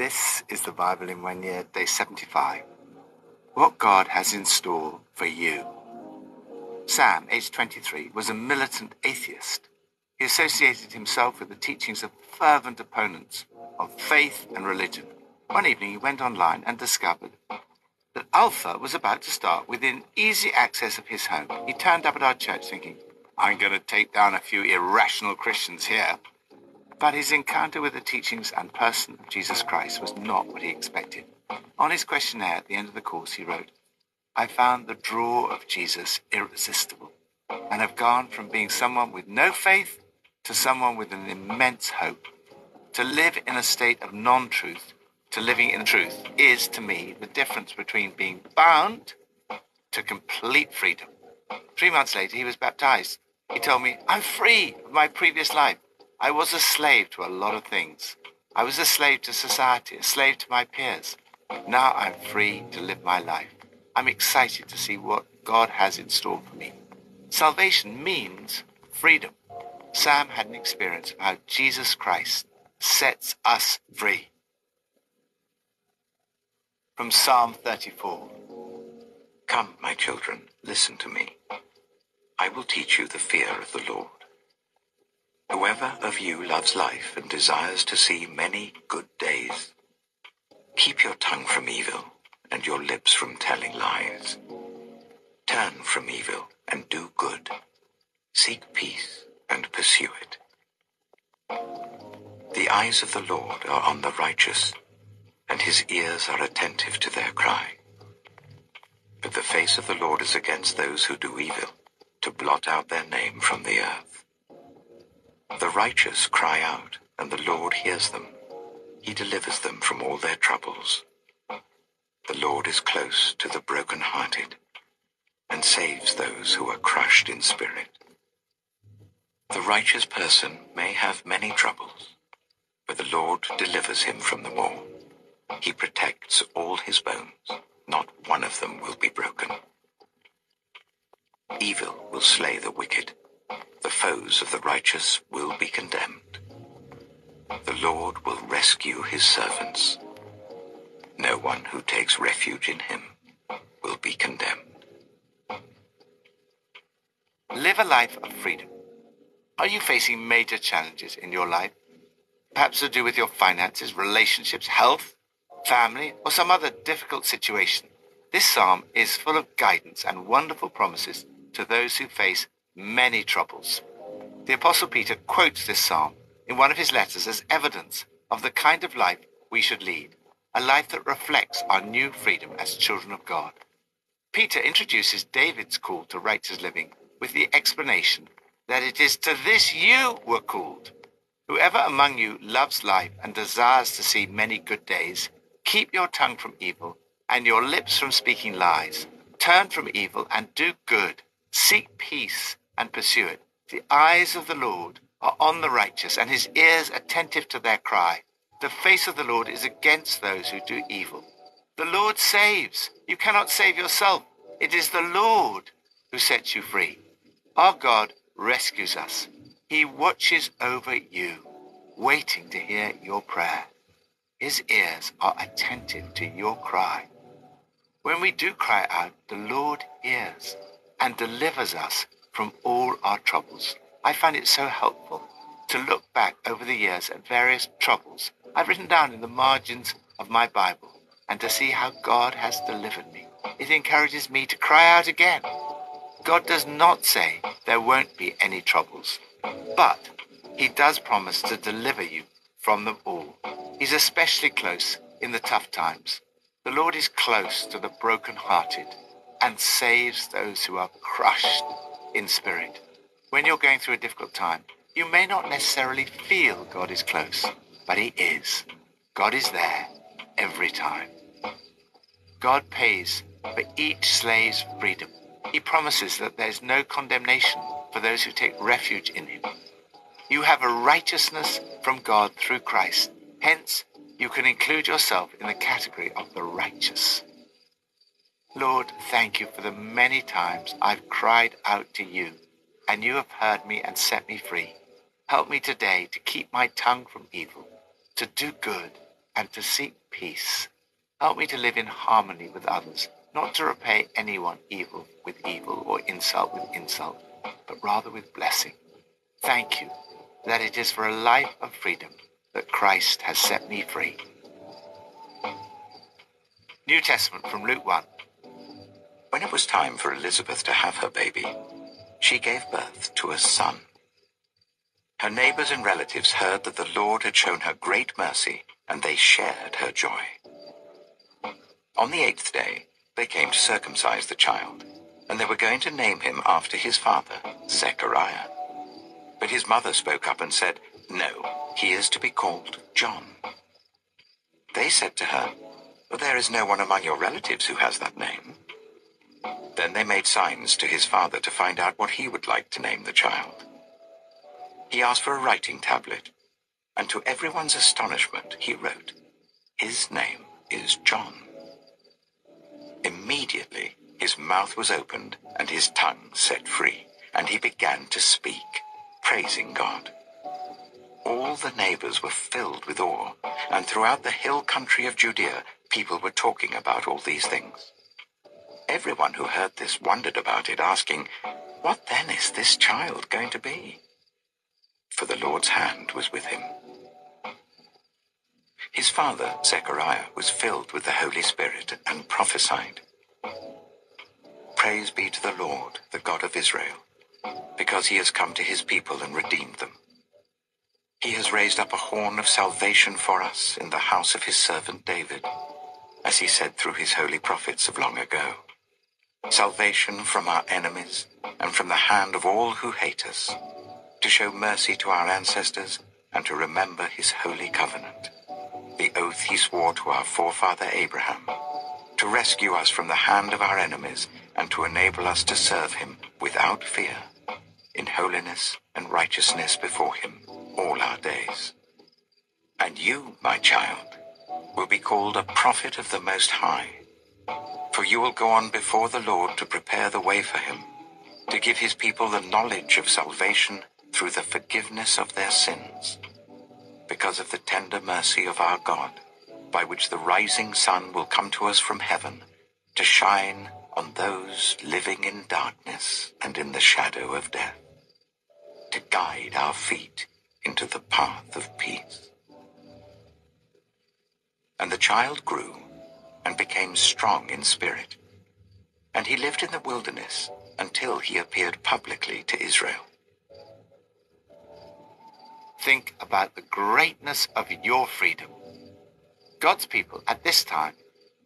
This is the Bible in one year, day 75. What God has in store for you. Sam, aged 23, was a militant atheist. He associated himself with the teachings of fervent opponents of faith and religion. One evening he went online and discovered that Alpha was about to start within easy access of his home. He turned up at our church thinking, I'm going to take down a few irrational Christians here. But his encounter with the teachings and person of Jesus Christ was not what he expected. On his questionnaire at the end of the course, he wrote, I found the draw of Jesus irresistible and have gone from being someone with no faith to someone with an immense hope. To live in a state of non truth to living in truth is, to me, the difference between being bound to complete freedom. Three months later, he was baptized. He told me, I'm free of my previous life. I was a slave to a lot of things. I was a slave to society, a slave to my peers. Now I'm free to live my life. I'm excited to see what God has in store for me. Salvation means freedom. Sam had an experience of how Jesus Christ sets us free. From Psalm 34 Come, my children, listen to me. I will teach you the fear of the Lord. Whoever of you loves life and desires to see many good days, keep your tongue from evil and your lips from telling lies. Turn from evil and do good. Seek peace and pursue it. The eyes of the Lord are on the righteous, and his ears are attentive to their cry. But the face of the Lord is against those who do evil, to blot out their name from the earth. The righteous cry out, and the Lord hears them. He delivers them from all their troubles. The Lord is close to the broken-hearted and saves those who are crushed in spirit. The righteous person may have many troubles, but the Lord delivers him from them all. He protects all his bones. Not one of them will be broken. Evil will slay the wicked the foes of the righteous will be condemned. The Lord will rescue his servants. No one who takes refuge in him will be condemned. Live a life of freedom. Are you facing major challenges in your life? Perhaps to do with your finances, relationships, health, family, or some other difficult situation. This psalm is full of guidance and wonderful promises to those who face many troubles. The Apostle Peter quotes this psalm in one of his letters as evidence of the kind of life we should lead, a life that reflects our new freedom as children of God. Peter introduces David's call to righteous living with the explanation that it is to this you were called. Whoever among you loves life and desires to see many good days, keep your tongue from evil and your lips from speaking lies. Turn from evil and do good. Seek peace and pursue it. The eyes of the Lord are on the righteous, and his ears attentive to their cry. The face of the Lord is against those who do evil. The Lord saves. You cannot save yourself. It is the Lord who sets you free. Our God rescues us. He watches over you, waiting to hear your prayer. His ears are attentive to your cry. When we do cry out, the Lord hears and delivers us from all our troubles. I find it so helpful to look back over the years at various troubles I've written down in the margins of my Bible and to see how God has delivered me. It encourages me to cry out again. God does not say there won't be any troubles, but he does promise to deliver you from them all. He's especially close in the tough times. The Lord is close to the broken-hearted and saves those who are crushed in spirit. When you're going through a difficult time, you may not necessarily feel God is close, but He is. God is there every time. God pays for each slave's freedom. He promises that there's no condemnation for those who take refuge in Him. You have a righteousness from God through Christ. Hence, you can include yourself in the category of the righteous. Lord, thank you for the many times I've cried out to you, and you have heard me and set me free. Help me today to keep my tongue from evil, to do good, and to seek peace. Help me to live in harmony with others, not to repay anyone evil with evil or insult with insult, but rather with blessing. Thank you that it is for a life of freedom that Christ has set me free. New Testament from Luke 1. When it was time for Elizabeth to have her baby, she gave birth to a son. Her neighbors and relatives heard that the Lord had shown her great mercy, and they shared her joy. On the eighth day, they came to circumcise the child, and they were going to name him after his father, Zechariah. But his mother spoke up and said, No, he is to be called John. They said to her, There is no one among your relatives who has that name. Then they made signs to his father to find out what he would like to name the child. He asked for a writing tablet, and to everyone's astonishment, he wrote, His name is John. Immediately his mouth was opened and his tongue set free, and he began to speak, praising God. All the neighbors were filled with awe, and throughout the hill country of Judea, people were talking about all these things. Everyone who heard this wondered about it, asking, What then is this child going to be? For the Lord's hand was with him. His father, Zechariah, was filled with the Holy Spirit and prophesied. Praise be to the Lord, the God of Israel, because he has come to his people and redeemed them. He has raised up a horn of salvation for us in the house of his servant David, as he said through his holy prophets of long ago. Salvation from our enemies and from the hand of all who hate us, to show mercy to our ancestors and to remember his holy covenant the oath he swore to our forefather Abraham, to rescue us from the hand of our enemies and to enable us to serve him without fear, in holiness and righteousness before him all our days. And you, my child, will be called a prophet of the Most High, for you will go on before the Lord to prepare the way for him, to give his people the knowledge of salvation through the forgiveness of their sins because of the tender mercy of our God, by which the rising sun will come to us from heaven to shine on those living in darkness and in the shadow of death, to guide our feet into the path of peace. And the child grew and became strong in spirit, and he lived in the wilderness until he appeared publicly to Israel think about the greatness of your freedom. God's people at this time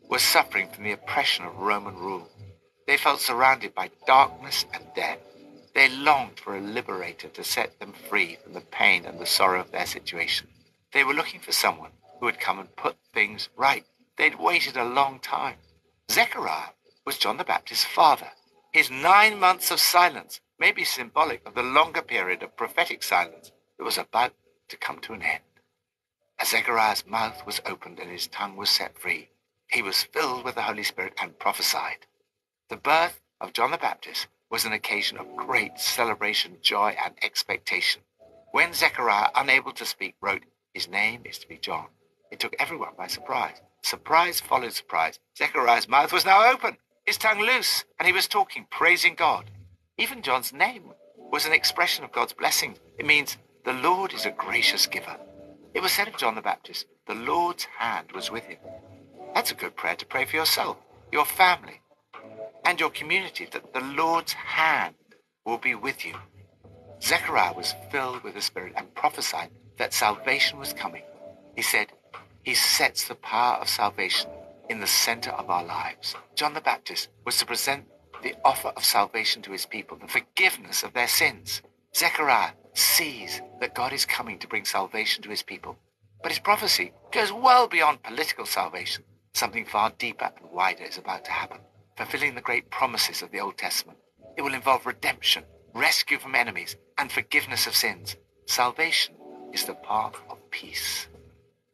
were suffering from the oppression of Roman rule. They felt surrounded by darkness and death. They longed for a liberator to set them free from the pain and the sorrow of their situation. They were looking for someone who would come and put things right. They'd waited a long time. Zechariah was John the Baptist's father. His nine months of silence may be symbolic of the longer period of prophetic silence that was about to come to an end. As Zechariah's mouth was opened and his tongue was set free, he was filled with the Holy Spirit and prophesied. The birth of John the Baptist was an occasion of great celebration, joy, and expectation. When Zechariah, unable to speak, wrote, His name is to be John, it took everyone by surprise. Surprise followed surprise. Zechariah's mouth was now open, his tongue loose, and he was talking, praising God. Even John's name was an expression of God's blessing. It means the Lord is a gracious giver. It was said of John the Baptist, the Lord's hand was with him. That's a good prayer to pray for yourself, your family, and your community, that the Lord's hand will be with you. Zechariah was filled with the Spirit and prophesied that salvation was coming. He said, He sets the power of salvation in the center of our lives. John the Baptist was to present the offer of salvation to his people, the forgiveness of their sins. Zechariah sees that God is coming to bring salvation to his people. But his prophecy goes well beyond political salvation. Something far deeper and wider is about to happen, fulfilling the great promises of the Old Testament. It will involve redemption, rescue from enemies, and forgiveness of sins. Salvation is the path of peace.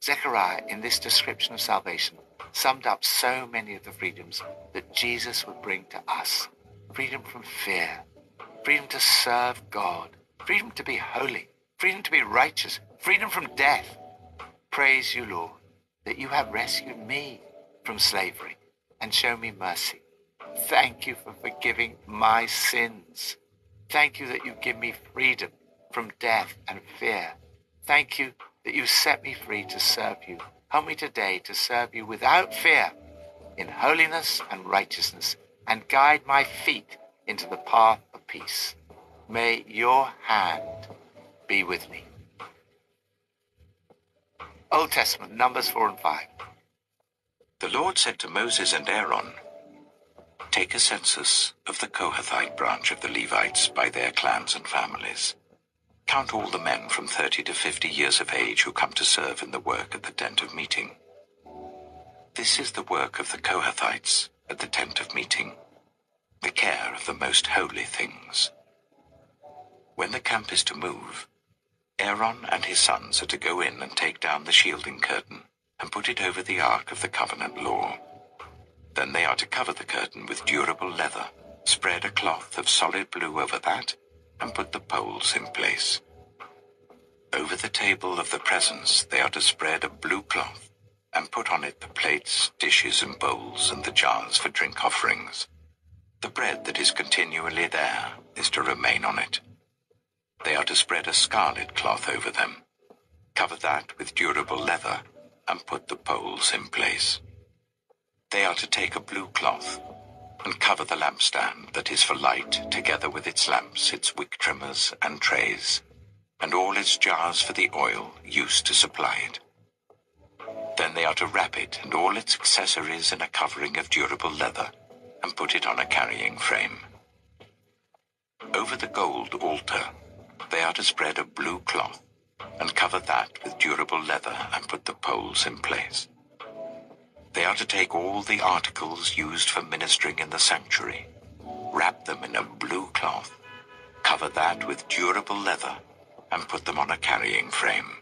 Zechariah, in this description of salvation, summed up so many of the freedoms that Jesus would bring to us. Freedom from fear, freedom to serve God, freedom to be holy, freedom to be righteous, freedom from death. Praise you, Lord. that you have rescued me from slavery and shown me mercy. Thank you for forgiving my sins. Thank you that you give me freedom from death and fear. Thank you that you set me free to serve you. Help me today to serve you without fear in holiness and righteousness and guide my feet into the path of peace. May your hand be with me. Old Testament, Numbers 4 and 5. The Lord said to Moses and Aaron, Take a census of the Kohathite branch of the Levites by their clans and families. Count all the men from 30 to 50 years of age who come to serve in the work at the tent of meeting. This is the work of the Kohathites at the tent of meeting, the care of the most holy things. When the camp is to move, Aaron and his sons are to go in and take down the shielding curtain and put it over the Ark of the Covenant law. Then they are to cover the curtain with durable leather, spread a cloth of solid blue over that, and put the poles in place. Over the table of the presence they are to spread a blue cloth and put on it the plates, dishes, and bowls, and the jars for drink offerings. The bread that is continually there is to remain on it. They are to spread a scarlet cloth over them, cover that with durable leather, and put the poles in place. They are to take a blue cloth and cover the lampstand that is for light, together with its lamps, its wick trimmers and trays, and all its jars for the oil used to supply it. Then they are to wrap it and all its accessories in a covering of durable leather, and put it on a carrying frame. Over the gold altar they are to spread a blue cloth and cover that with durable leather and put the poles in place. They are to take all the articles used for ministering in the sanctuary, wrap them in a blue cloth, cover that with durable leather, and put them on a carrying frame.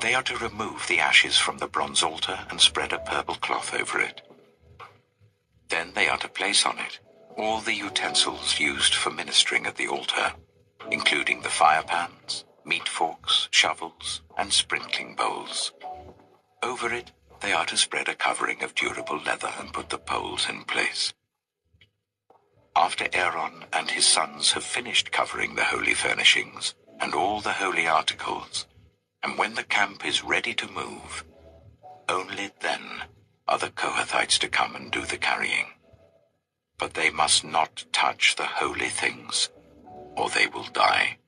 They are to remove the ashes from the bronze altar and spread a purple cloth over it. Then they are to place on it all the utensils used for ministering at the altar including the fire pans, meat forks, shovels, and sprinkling bowls. Over it, they are to spread a covering of durable leather and put the poles in place. After Aaron and his sons have finished covering the holy furnishings and all the holy articles, and when the camp is ready to move, only then are the Kohathites to come and do the carrying. But they must not touch the holy things or they will die.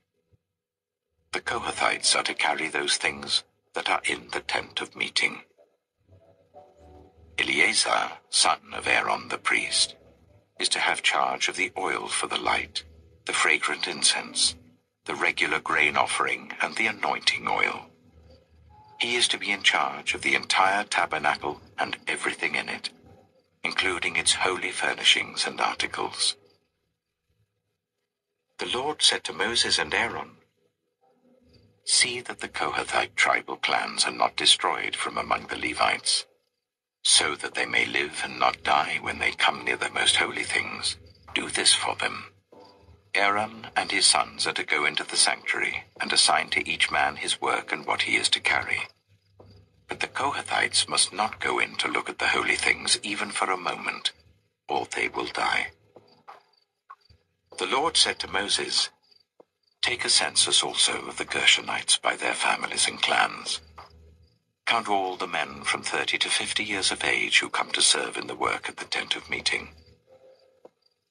The Kohathites are to carry those things that are in the tent of meeting. Eleazar, son of Aaron the priest, is to have charge of the oil for the light, the fragrant incense, the regular grain offering, and the anointing oil. He is to be in charge of the entire tabernacle and everything in it, including its holy furnishings and articles. The Lord said to Moses and Aaron, See that the Kohathite tribal clans are not destroyed from among the Levites, so that they may live and not die when they come near the most holy things. Do this for them. Aaron and his sons are to go into the sanctuary and assign to each man his work and what he is to carry. But the Kohathites must not go in to look at the holy things even for a moment, or they will die. The Lord said to Moses, Take a census also of the Gershonites by their families and clans. Count all the men from thirty to fifty years of age who come to serve in the work at the tent of meeting.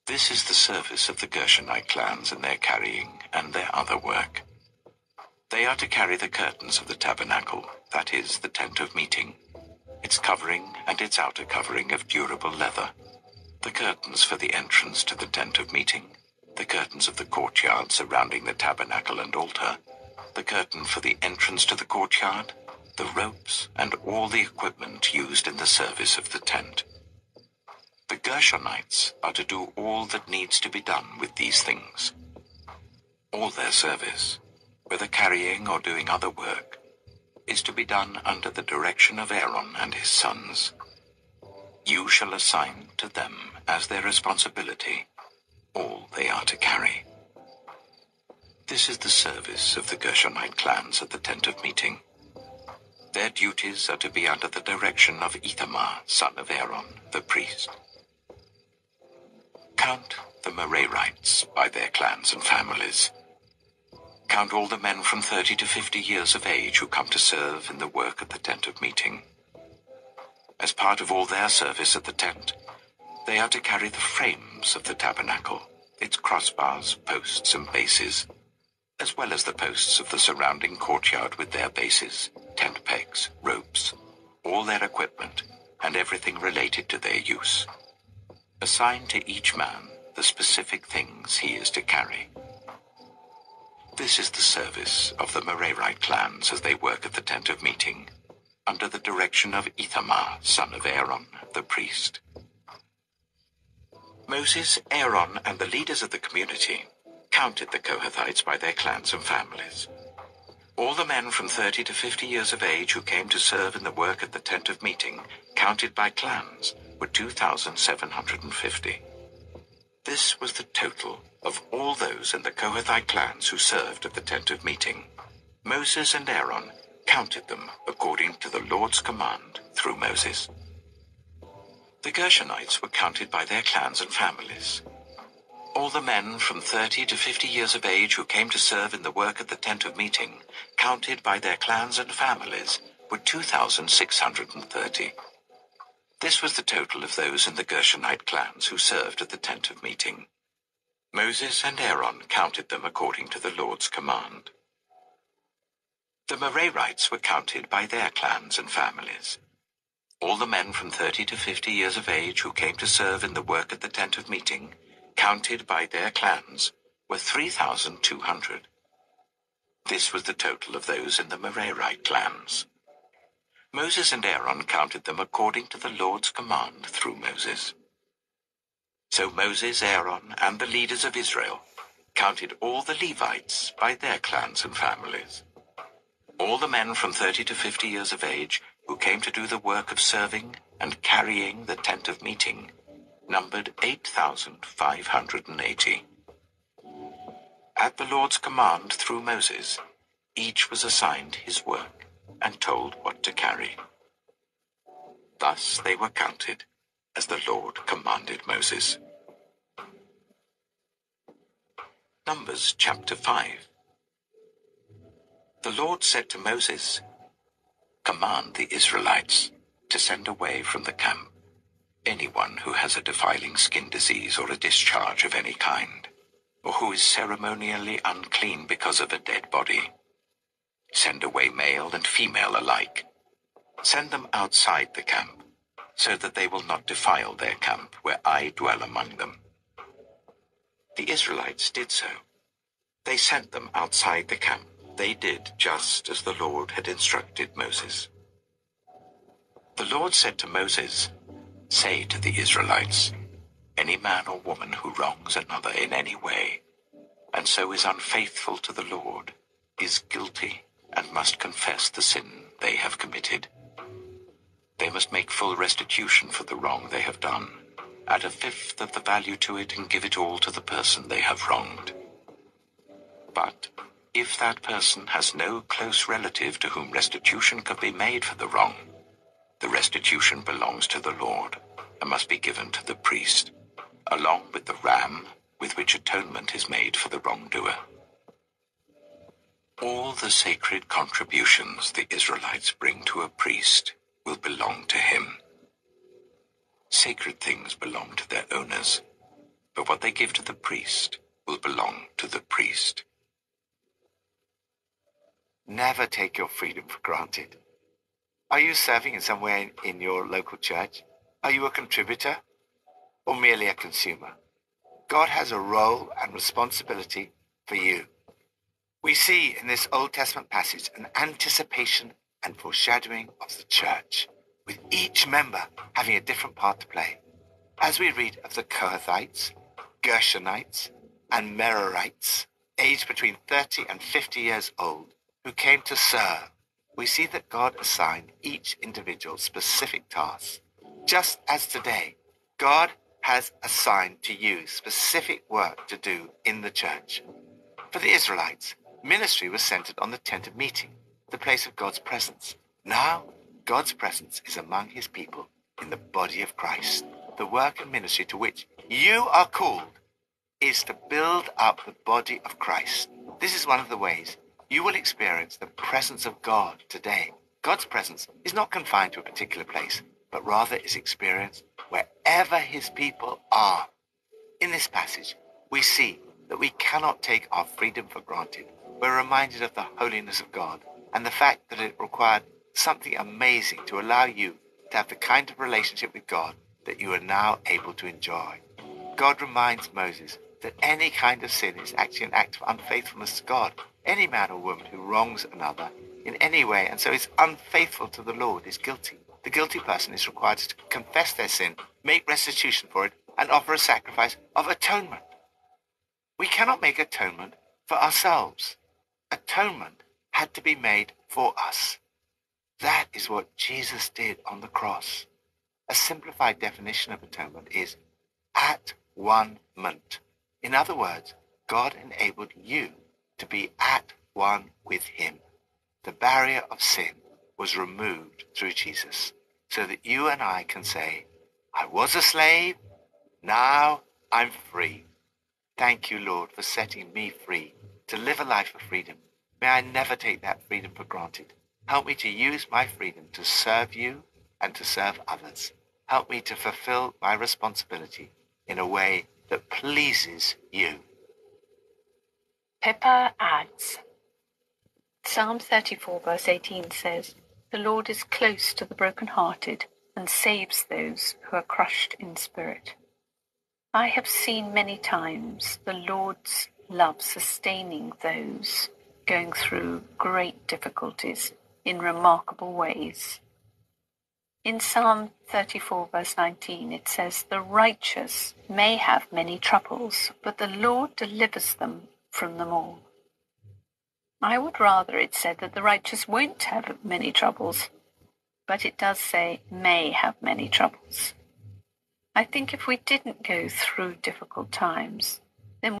This is the service of the Gershonite clans in their carrying and their other work. They are to carry the curtains of the tabernacle, that is, the tent of meeting, its covering and its outer covering of durable leather, the curtains for the entrance to the tent of meeting, the curtains of the courtyard surrounding the tabernacle and altar, the curtain for the entrance to the courtyard, the ropes, and all the equipment used in the service of the tent. The Gershonites are to do all that needs to be done with these things. All their service, whether carrying or doing other work, is to be done under the direction of Aaron and his sons. You shall assign to them as their responsibility all they are to carry. This is the service of the Gershonite clans at the tent of meeting. Their duties are to be under the direction of Ithamar, son of Aaron, the priest. Count the Merarites by their clans and families. Count all the men from 30 to 50 years of age who come to serve in the work at the tent of meeting. As part of all their service at the tent, they are to carry the frames of the tabernacle, its crossbars, posts, and bases, as well as the posts of the surrounding courtyard with their bases, tent pegs, ropes, all their equipment, and everything related to their use. Assign to each man the specific things he is to carry. This is the service of the Merarite clans as they work at the tent of meeting, under the direction of Ithamar, son of Aaron, the priest. Moses, Aaron, and the leaders of the community counted the Kohathites by their clans and families. All the men from 30 to 50 years of age who came to serve in the work at the tent of meeting, counted by clans, were 2,750. This was the total of all those in the Kohathite clans who served at the tent of meeting. Moses and Aaron counted them according to the Lord's command through Moses. The Gershonites were counted by their clans and families. All the men from 30 to 50 years of age who came to serve in the work at the tent of meeting, counted by their clans and families, were 2,630. This was the total of those in the Gershonite clans who served at the tent of meeting. Moses and Aaron counted them according to the Lord's command. The Merarites were counted by their clans and families. All the men from 30 to 50 years of age who came to serve in the work at the tent of meeting, counted by their clans, were 3,200. This was the total of those in the Merarite clans. Moses and Aaron counted them according to the Lord's command through Moses. So Moses, Aaron, and the leaders of Israel counted all the Levites by their clans and families. All the men from 30 to 50 years of age who came to do the work of serving and carrying the tent of meeting, numbered 8,580. At the Lord's command through Moses, each was assigned his work and told what to carry. Thus they were counted as the Lord commanded Moses. Numbers chapter 5 The Lord said to Moses, Command the Israelites to send away from the camp anyone who has a defiling skin disease or a discharge of any kind, or who is ceremonially unclean because of a dead body. Send away male and female alike. Send them outside the camp, so that they will not defile their camp where I dwell among them. The Israelites did so. They sent them outside the camp. They did just as the Lord had instructed Moses. The Lord said to Moses, Say to the Israelites, Any man or woman who wrongs another in any way, and so is unfaithful to the Lord, is guilty and must confess the sin they have committed. They must make full restitution for the wrong they have done, add a fifth of the value to it and give it all to the person they have wronged. But if that person has no close relative to whom restitution could be made for the wrong, the restitution belongs to the Lord and must be given to the priest, along with the ram with which atonement is made for the wrongdoer. All the sacred contributions the Israelites bring to a priest will belong to him. Sacred things belong to their owners, but what they give to the priest will belong to the priest. Never take your freedom for granted. Are you serving in some way in your local church? Are you a contributor or merely a consumer? God has a role and responsibility for you. We see in this Old Testament passage an anticipation and foreshadowing of the church, with each member having a different part to play. As we read of the Kohathites, Gershonites, and Merarites, aged between 30 and 50 years old, who came to serve, we see that God assigned each individual specific tasks. Just as today, God has assigned to you specific work to do in the church. For the Israelites, ministry was centered on the tent of meeting, the place of God's presence. Now, God's presence is among his people in the body of Christ. The work and ministry to which you are called is to build up the body of Christ. This is one of the ways you will experience the presence of God today. God's presence is not confined to a particular place, but rather is experienced wherever his people are. In this passage, we see that we cannot take our freedom for granted. We're reminded of the holiness of God and the fact that it required something amazing to allow you to have the kind of relationship with God that you are now able to enjoy. God reminds Moses that any kind of sin is actually an act of unfaithfulness to God. Any man or woman who wrongs another in any way and so is unfaithful to the Lord is guilty. The guilty person is required to confess their sin, make restitution for it, and offer a sacrifice of atonement. We cannot make atonement for ourselves. Atonement had to be made for us. That is what Jesus did on the cross. A simplified definition of atonement is at one ment. In other words, God enabled you to be at one with him. The barrier of sin was removed through Jesus so that you and I can say, I was a slave, now I'm free. Thank you, Lord, for setting me free to live a life of freedom. May I never take that freedom for granted. Help me to use my freedom to serve you and to serve others. Help me to fulfill my responsibility in a way that pleases you. Pippa adds Psalm 34, verse 18 says, The Lord is close to the broken-hearted and saves those who are crushed in spirit. I have seen many times the Lord's love sustaining those going through great difficulties in remarkable ways. In Psalm 34, verse 19, it says, The righteous may have many troubles, but the Lord delivers them from them all. I would rather it said that the righteous won't have many troubles, but it does say may have many troubles. I think if we didn't go through difficult times,